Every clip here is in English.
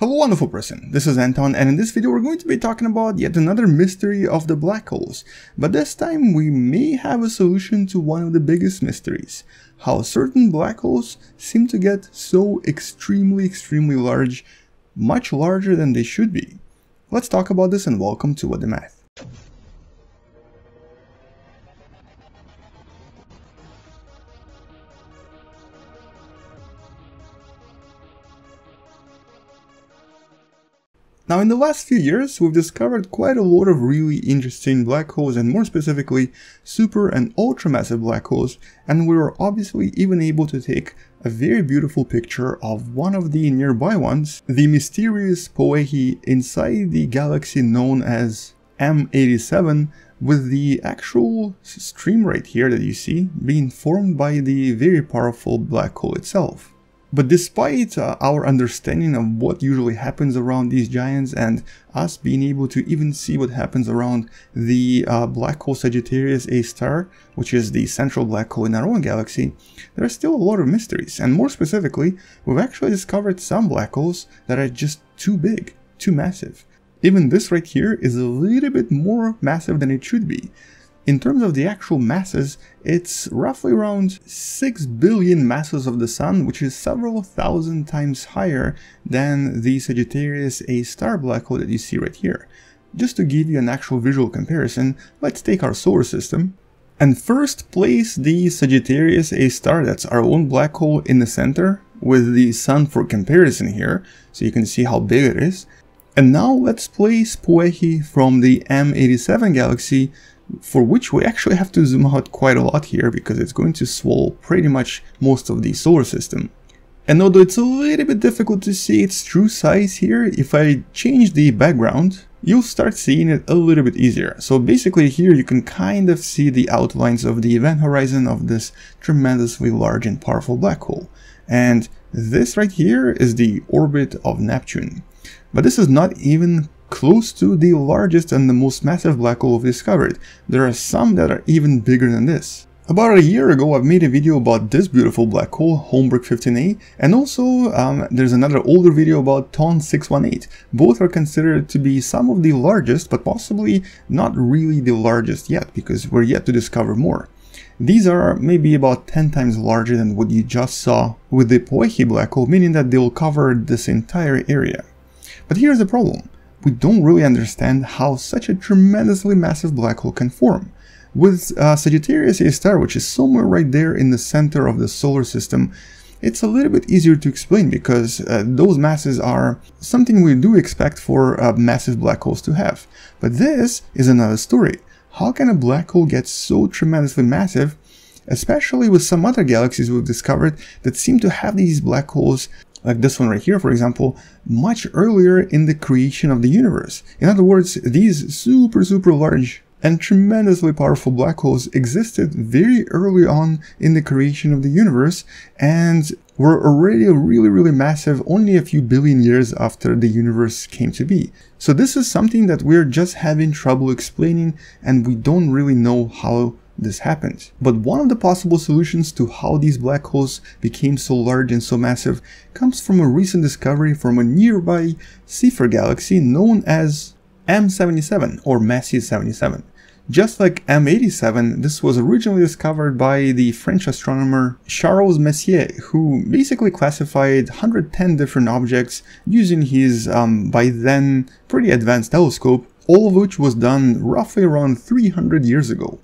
Hello wonderful person, this is Anton and in this video we're going to be talking about yet another mystery of the black holes. But this time we may have a solution to one of the biggest mysteries. How certain black holes seem to get so extremely extremely large, much larger than they should be. Let's talk about this and welcome to What Da Math. Now in the last few years, we've discovered quite a lot of really interesting black holes and more specifically super and ultramassive black holes and we were obviously even able to take a very beautiful picture of one of the nearby ones, the mysterious Powehi inside the galaxy known as M87 with the actual stream right here that you see being formed by the very powerful black hole itself. But despite uh, our understanding of what usually happens around these giants and us being able to even see what happens around the uh, black hole Sagittarius A star, which is the central black hole in our own galaxy, there are still a lot of mysteries. And more specifically, we've actually discovered some black holes that are just too big, too massive. Even this right here is a little bit more massive than it should be. In terms of the actual masses, it's roughly around 6 billion masses of the Sun, which is several thousand times higher than the Sagittarius A star black hole that you see right here. Just to give you an actual visual comparison, let's take our solar system and first place the Sagittarius A star, that's our own black hole in the center, with the Sun for comparison here, so you can see how big it is. And now let's place Powehi from the M87 galaxy for which we actually have to zoom out quite a lot here because it's going to swallow pretty much most of the solar system. And although it's a little bit difficult to see its true size here, if I change the background, you'll start seeing it a little bit easier. So basically here you can kind of see the outlines of the event horizon of this tremendously large and powerful black hole. And this right here is the orbit of Neptune. But this is not even close to the largest and the most massive black hole we've discovered. There are some that are even bigger than this. About a year ago, I've made a video about this beautiful black hole, Holmberg 15A, and also um, there's another older video about TON 618. Both are considered to be some of the largest, but possibly not really the largest yet, because we're yet to discover more. These are maybe about 10 times larger than what you just saw with the Powehi black hole, meaning that they'll cover this entire area. But here's the problem we don't really understand how such a tremendously massive black hole can form. With uh, Sagittarius A star, which is somewhere right there in the center of the solar system, it's a little bit easier to explain because uh, those masses are something we do expect for uh, massive black holes to have. But this is another story. How can a black hole get so tremendously massive, especially with some other galaxies we've discovered that seem to have these black holes like this one right here, for example, much earlier in the creation of the universe. In other words, these super, super large and tremendously powerful black holes existed very early on in the creation of the universe and were already really, really massive only a few billion years after the universe came to be. So this is something that we're just having trouble explaining and we don't really know how this happened. But one of the possible solutions to how these black holes became so large and so massive comes from a recent discovery from a nearby Seyfert galaxy known as M77 or Messier 77. Just like M87, this was originally discovered by the French astronomer Charles Messier, who basically classified 110 different objects using his, um, by then, pretty advanced telescope, all of which was done roughly around 300 years ago.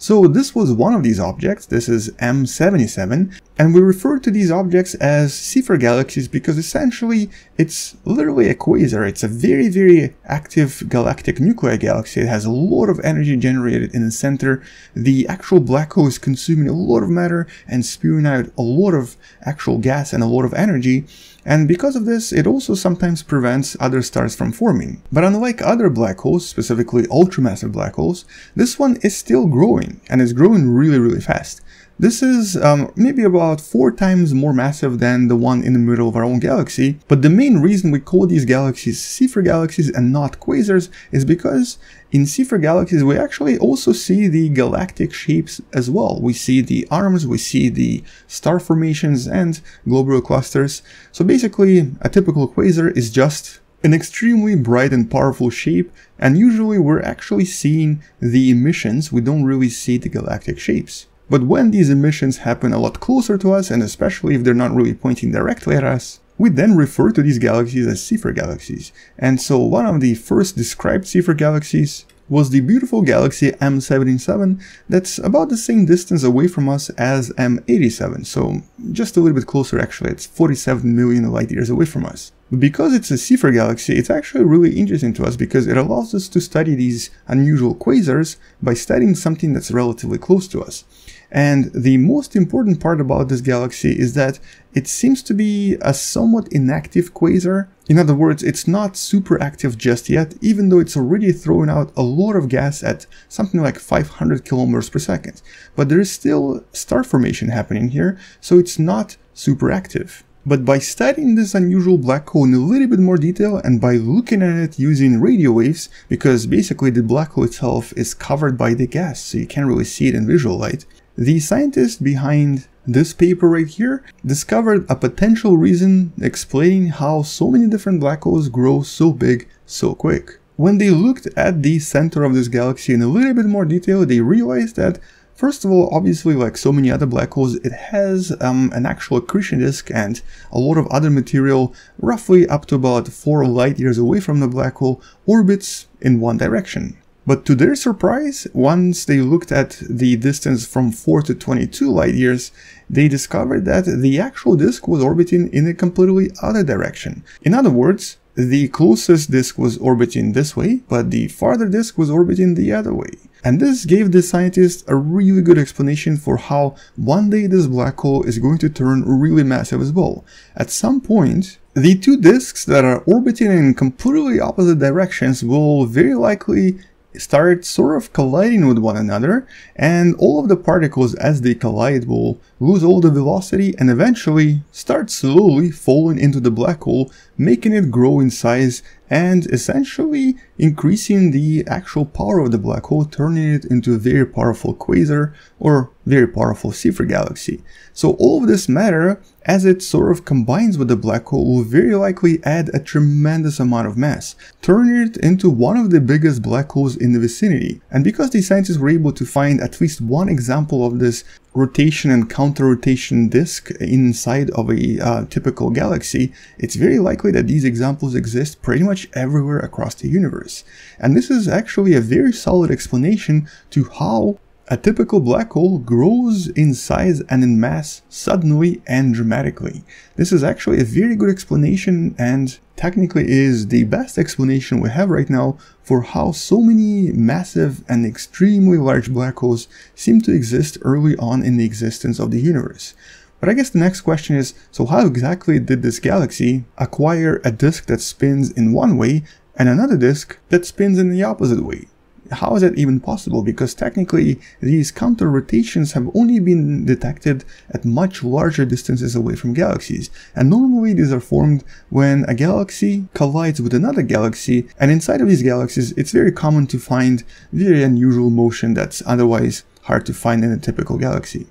So this was one of these objects, this is M77, and we refer to these objects as Seyfert galaxies because essentially it's literally a quasar. It's a very, very active galactic nuclei galaxy. It has a lot of energy generated in the center. The actual black hole is consuming a lot of matter and spewing out a lot of actual gas and a lot of energy. And because of this, it also sometimes prevents other stars from forming. But unlike other black holes, specifically ultramassive black holes, this one is still growing and it's growing really, really fast. This is um, maybe about four times more massive than the one in the middle of our own galaxy, but the main reason we call these galaxies Seyfert galaxies and not quasars is because in Seyfert galaxies we actually also see the galactic shapes as well. We see the arms, we see the star formations and globular clusters. So basically a typical quasar is just an extremely bright and powerful shape and usually we're actually seeing the emissions, we don't really see the galactic shapes. But when these emissions happen a lot closer to us, and especially if they're not really pointing directly at us, we then refer to these galaxies as Seyfert galaxies. And so one of the first described Seyfert galaxies was the beautiful galaxy M77 that's about the same distance away from us as M87, so just a little bit closer actually, it's 47 million light years away from us. But because it's a Seyfert galaxy, it's actually really interesting to us because it allows us to study these unusual quasars by studying something that's relatively close to us. And the most important part about this galaxy is that it seems to be a somewhat inactive quasar. In other words, it's not super active just yet, even though it's already throwing out a lot of gas at something like 500 kilometers per second. But there is still star formation happening here, so it's not super active. But by studying this unusual black hole in a little bit more detail and by looking at it using radio waves, because basically the black hole itself is covered by the gas, so you can't really see it in visual light, the scientist behind this paper right here discovered a potential reason explaining how so many different black holes grow so big so quick. When they looked at the center of this galaxy in a little bit more detail, they realized that First of all, obviously, like so many other black holes, it has um, an actual accretion disk and a lot of other material, roughly up to about 4 light years away from the black hole, orbits in one direction. But to their surprise, once they looked at the distance from 4 to 22 light years, they discovered that the actual disk was orbiting in a completely other direction. In other words, the closest disk was orbiting this way, but the farther disk was orbiting the other way. And this gave the scientists a really good explanation for how one day this black hole is going to turn really massive as well. At some point, the two disks that are orbiting in completely opposite directions will very likely start sort of colliding with one another and all of the particles as they collide will lose all the velocity and eventually start slowly falling into the black hole making it grow in size and essentially increasing the actual power of the black hole, turning it into a very powerful quasar or very powerful Seyfert galaxy. So all of this matter, as it sort of combines with the black hole, will very likely add a tremendous amount of mass, turning it into one of the biggest black holes in the vicinity. And because the scientists were able to find at least one example of this rotation and counter-rotation disk inside of a uh, typical galaxy, it's very likely that these examples exist pretty much everywhere across the universe. And this is actually a very solid explanation to how a typical black hole grows in size and in mass suddenly and dramatically. This is actually a very good explanation and technically is the best explanation we have right now for how so many massive and extremely large black holes seem to exist early on in the existence of the universe. But I guess the next question is, so how exactly did this galaxy acquire a disk that spins in one way and another disk that spins in the opposite way? How is that even possible? Because technically these counter rotations have only been detected at much larger distances away from galaxies. And normally these are formed when a galaxy collides with another galaxy and inside of these galaxies it's very common to find very unusual motion that's otherwise hard to find in a typical galaxy.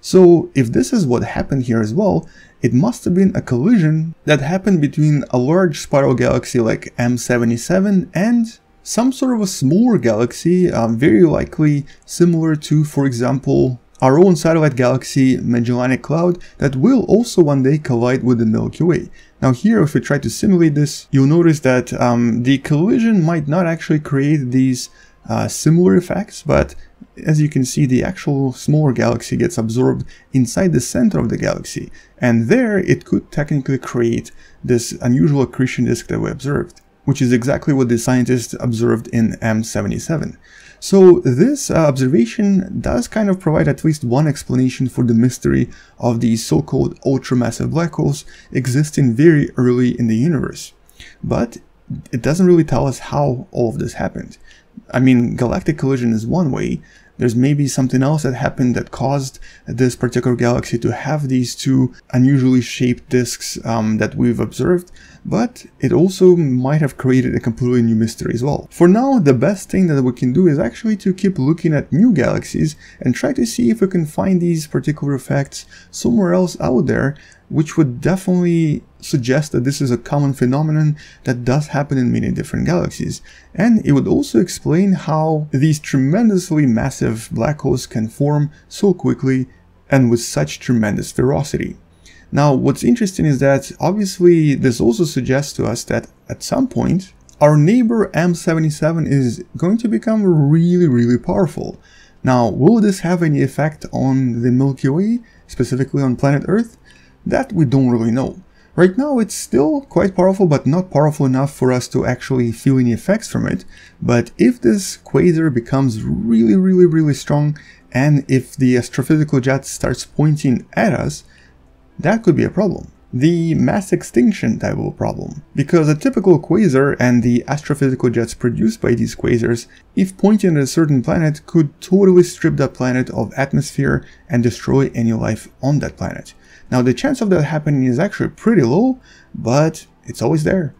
So if this is what happened here as well, it must have been a collision that happened between a large spiral galaxy like M77 and some sort of a smaller galaxy, uh, very likely similar to, for example, our own satellite galaxy Magellanic Cloud that will also one day collide with the Milky Way. Now here, if we try to simulate this, you'll notice that um, the collision might not actually create these uh, similar effects, but as you can see, the actual smaller galaxy gets absorbed inside the center of the galaxy, and there it could technically create this unusual accretion disk that we observed which is exactly what the scientists observed in M77. So this uh, observation does kind of provide at least one explanation for the mystery of these so-called ultramassive black holes existing very early in the universe. But it doesn't really tell us how all of this happened. I mean, galactic collision is one way, there's maybe something else that happened that caused this particular galaxy to have these two unusually shaped disks um, that we've observed, but it also might have created a completely new mystery as well. For now, the best thing that we can do is actually to keep looking at new galaxies and try to see if we can find these particular effects somewhere else out there which would definitely suggest that this is a common phenomenon that does happen in many different galaxies. And it would also explain how these tremendously massive black holes can form so quickly and with such tremendous ferocity. Now, what's interesting is that obviously this also suggests to us that at some point, our neighbor M77 is going to become really, really powerful. Now, will this have any effect on the Milky Way, specifically on planet Earth? That we don't really know. Right now it's still quite powerful but not powerful enough for us to actually feel any effects from it, but if this quasar becomes really really really strong and if the astrophysical jet starts pointing at us, that could be a problem. The mass extinction type of problem, because a typical quasar and the astrophysical jets produced by these quasars, if pointing at a certain planet, could totally strip that planet of atmosphere and destroy any life on that planet. Now the chance of that happening is actually pretty low, but it's always there.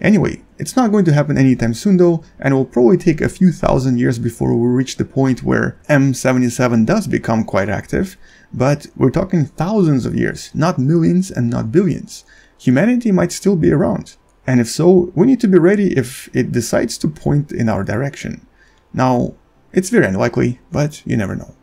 Anyway, it's not going to happen anytime soon though, and it will probably take a few thousand years before we reach the point where M77 does become quite active, but we're talking thousands of years, not millions and not billions. Humanity might still be around, and if so, we need to be ready if it decides to point in our direction. Now, it's very unlikely, but you never know.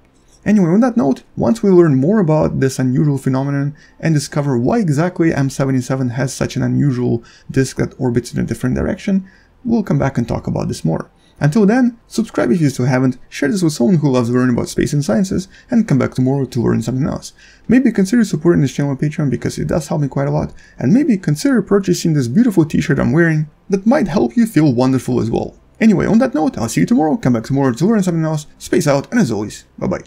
Anyway, on that note, once we learn more about this unusual phenomenon and discover why exactly M77 has such an unusual disk that orbits in a different direction, we'll come back and talk about this more. Until then, subscribe if you still haven't, share this with someone who loves learning about space and sciences, and come back tomorrow to learn something else. Maybe consider supporting this channel on Patreon because it does help me quite a lot, and maybe consider purchasing this beautiful t-shirt I'm wearing that might help you feel wonderful as well. Anyway, on that note, I'll see you tomorrow, come back tomorrow to learn something else, space out, and as always, bye bye.